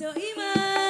そう今。